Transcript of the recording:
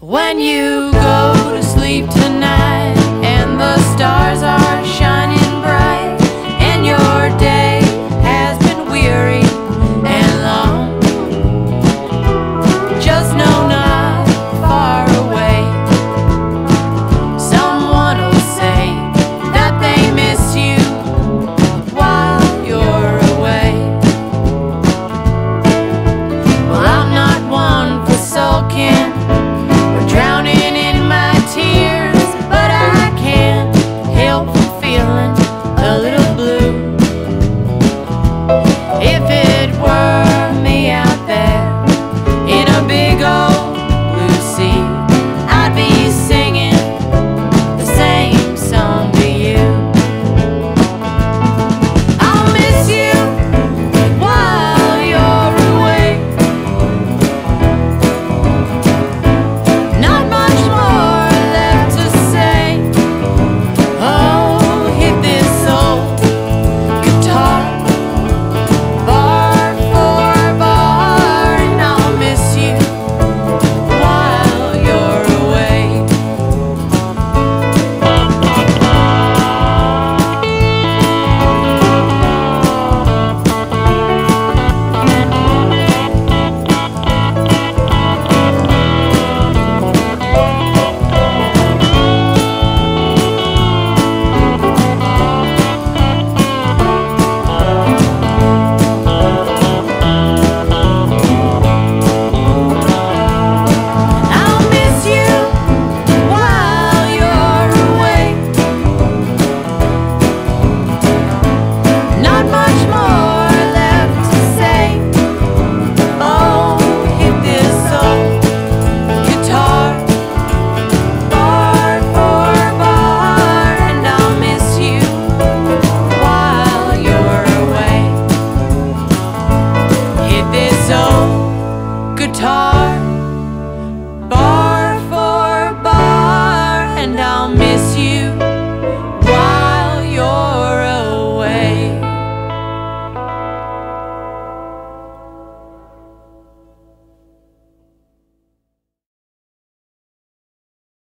When you go to sleep tonight. star.